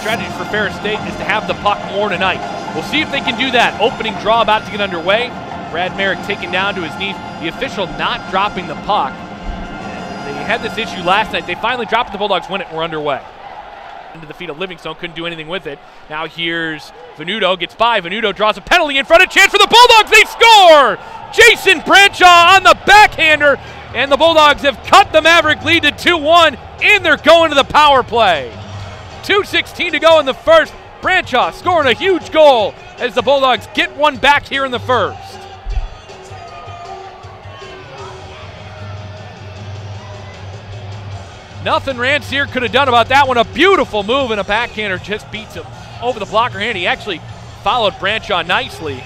strategy for Ferris State is to have the puck more tonight. We'll see if they can do that. Opening draw about to get underway. Brad Merrick taken down to his knees. The official not dropping the puck. They had this issue last night. They finally dropped. The Bulldogs win it. We're underway. Into the feet of Livingstone, couldn't do anything with it. Now here's Venuto, gets by. Venuto draws a penalty in front of chance for the Bulldogs. They score! Jason Brancheau on the backhander, and the Bulldogs have cut the Maverick lead to 2 1, and they're going to the power play. 2.16 to go in the first. Brancheau scoring a huge goal as the Bulldogs get one back here in the first. Nothing Rancier could have done about that one. A beautiful move and a backhander just beats him over the blocker hand. He actually followed Brancheau nicely.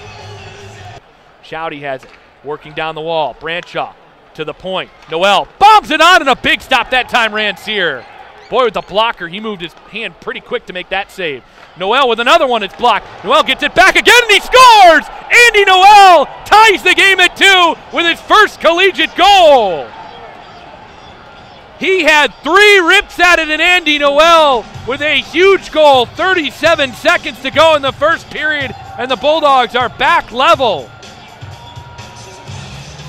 Shoudy has it, working down the wall. Branshaw to the point. Noel bombs it on and a big stop that time, Rancier. Boy, with the blocker, he moved his hand pretty quick to make that save. Noel with another one, it's blocked. Noel gets it back again and he scores! Andy Noel ties the game at two with his first collegiate goal. He had three rips at it, and Andy Noel with a huge goal. 37 seconds to go in the first period, and the Bulldogs are back level.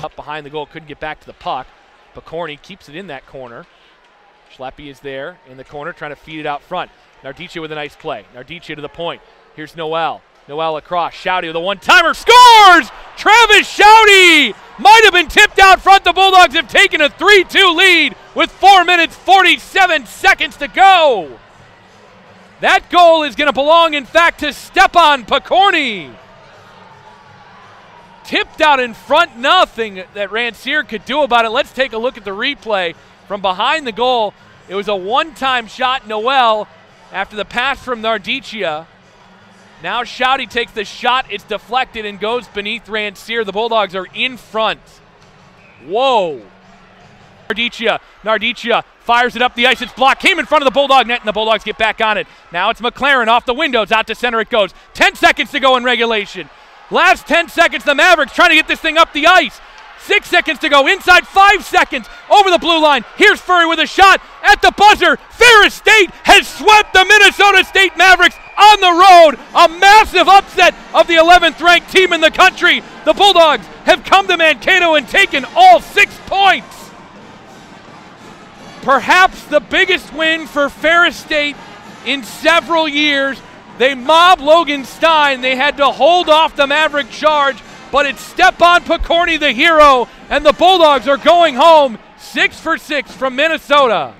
Up behind the goal, couldn't get back to the puck. But Corney keeps it in that corner. Schleppe is there in the corner trying to feed it out front. Nardicia with a nice play. Nardicia to the point. Here's Noel. Noel across. Shoudy with a one timer. Scores! Travis Shoudy might have been tipped out front. The Bulldogs have taken a 3 2 lead with 4 minutes 47 seconds to go. That goal is going to belong, in fact, to Stepan Pokorny. Tipped out in front, nothing that Rancier could do about it. Let's take a look at the replay from behind the goal. It was a one time shot, Noel, after the pass from Nardicia. Now Shoudy takes the shot. It's deflected and goes beneath Rancier. The Bulldogs are in front. Whoa. Nardicia. Nardicia fires it up the ice. It's blocked. Came in front of the Bulldog net, and the Bulldogs get back on it. Now it's McLaren off the windows. Out to center it goes. 10 seconds to go in regulation. Last 10 seconds, the Mavericks trying to get this thing up the ice. Six seconds to go. Inside five seconds. Over the blue line. Here's Furry with a shot at the buzzer. Ferris State has swept the Minnesota State Mavericks on the road. A massive upset of the 11th ranked team in the country. The Bulldogs have come to Mankato and taken all six points. Perhaps the biggest win for Ferris State in several years. They mob Logan Stein. They had to hold off the Maverick charge but it's Stepan Pokorny, the hero, and the Bulldogs are going home six for six from Minnesota.